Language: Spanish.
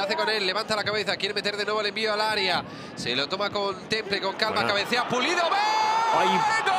hace con él, levanta la cabeza, quiere meter de nuevo el envío al área. Se lo toma con temple, con calma, Bueno. cabecea, pulido, ¡ve!